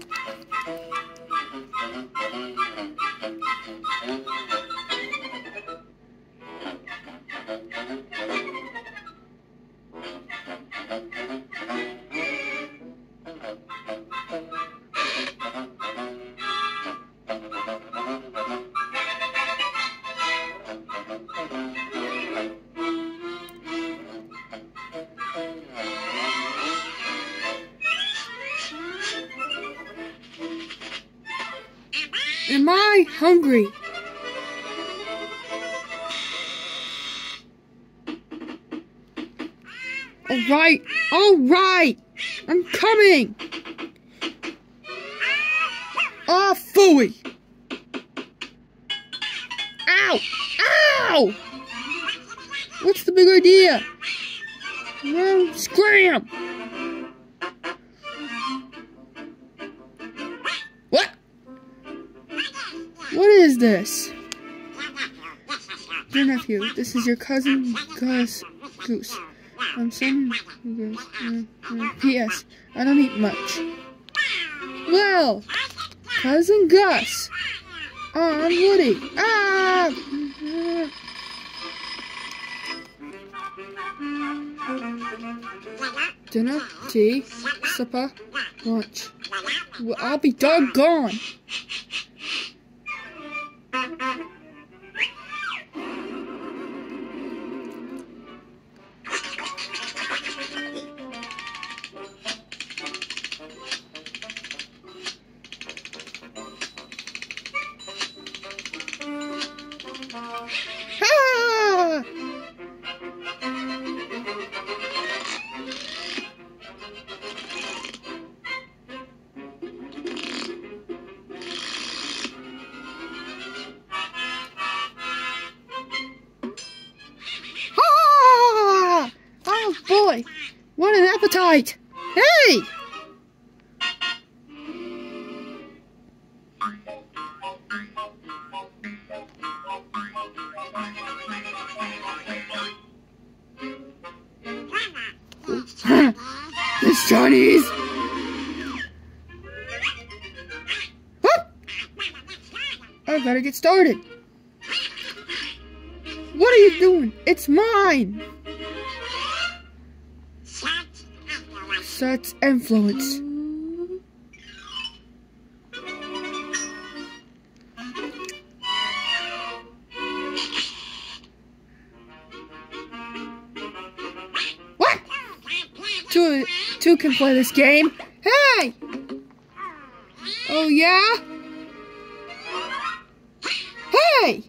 Thank you. Am I hungry? Alright, alright! I'm coming! Ah, phooey! Ow! Ow! What's the big idea? No, scram! What is this? Dear nephew, this is your cousin Gus Goose. I'm sending you P.S. I don't eat much. Well, cousin Gus. Oh, I'm Woody. Ah! Dinner, tea, supper, lunch. Well, I'll be doggone. Boy, what an appetite! Hey! It's Chinese! What? I better get started. What are you doing? It's mine! Such influence. What? Two, two can play this game. Hey! Oh yeah? Hey!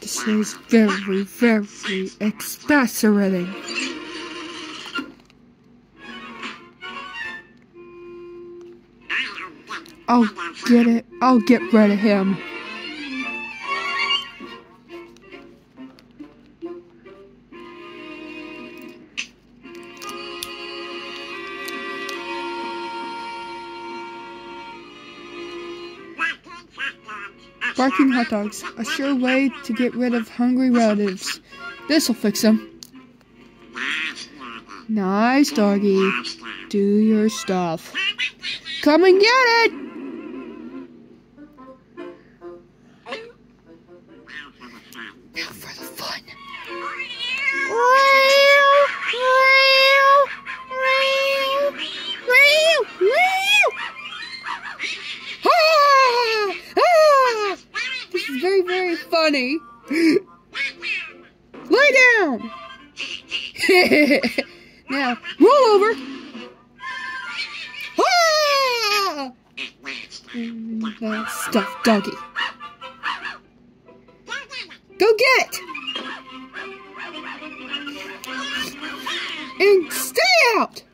This is very, very exasperating. I'll get it. I'll get rid of him. Barking hot dogs, a sure way to get rid of hungry relatives. This'll fix them. Nice doggy. Do your stuff. Come and get it! funny. Lay down. now, roll over. Ah! That doggy. Go get it. And stay out.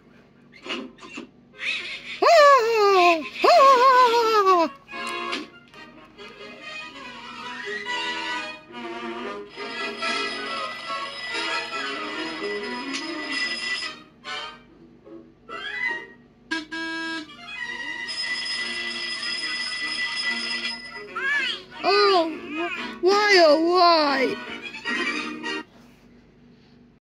lie.